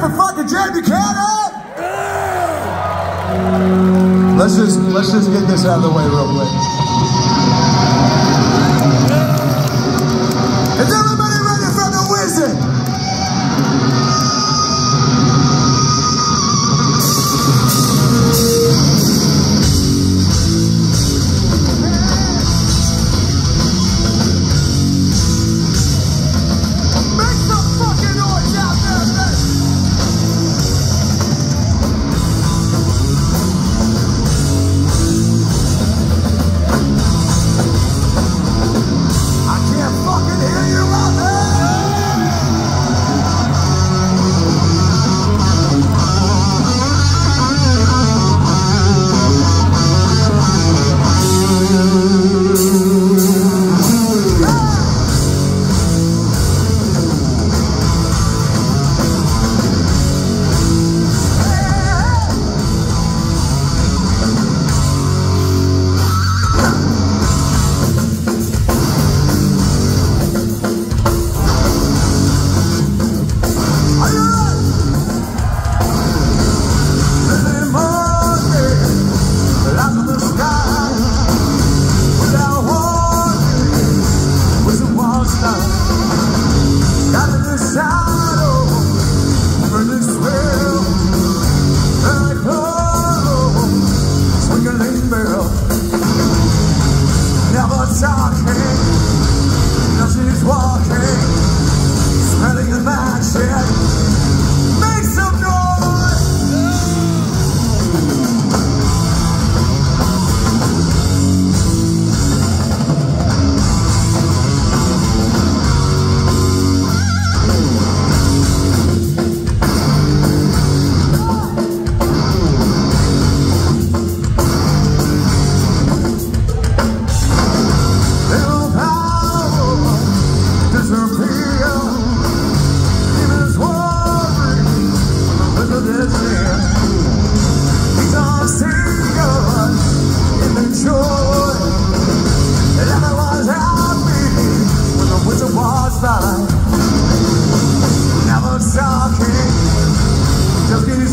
hand for fucking Jay Buchanan! Yeah. Let's just let's just get this out of the way real quick.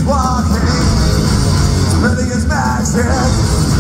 walking, living his magic.